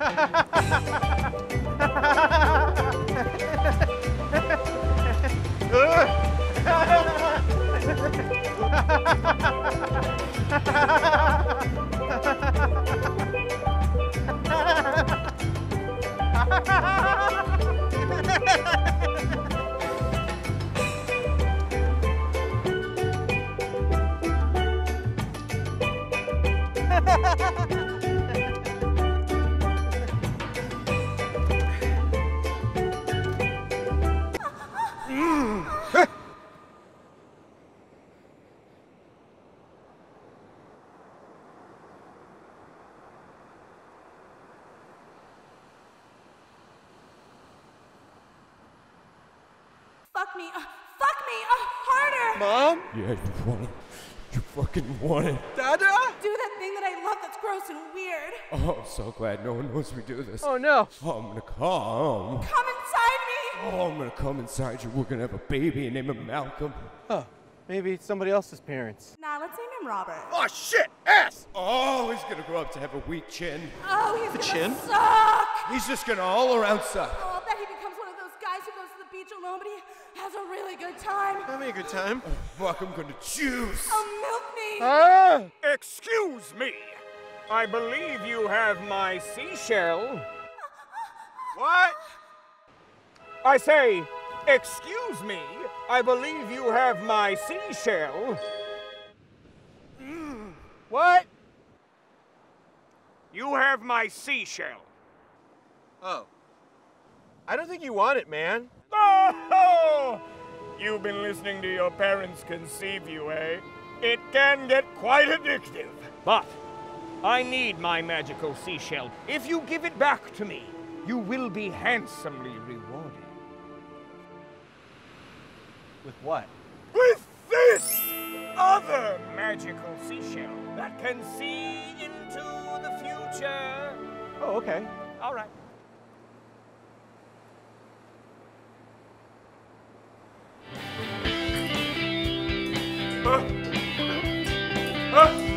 Fuck me. Uh, fuck me. Uh, harder. Mom? Yeah, you want it. You fucking want it. Dada? Do that thing that I love that's gross and weird. Oh, I'm so glad no one knows we do this. Oh no. Oh, I'm gonna come. Come inside me. Oh, I'm gonna come inside you. We're gonna have a baby and name him Malcolm. Huh. Maybe it's somebody else's parents. Nah, let's name him Robert. Oh shit! Ass! Oh, he's gonna grow up to have a weak chin. Oh, he's The gonna chin? suck. He's just gonna all around suck. Good time. Having a good time. Fuck, I'm gonna choose. Oh, milk me. Ah! Excuse me. I believe you have my seashell. What? I say, excuse me. I believe you have my seashell. What? You have my seashell. Oh. I don't think you want it, man. Oh! You've been listening to your parents conceive you, eh? It can get quite addictive. But I need my magical seashell. If you give it back to me, you will be handsomely rewarded. With what? With this other magical seashell that can see into the future. Oh, okay. All right. Ah! Ah!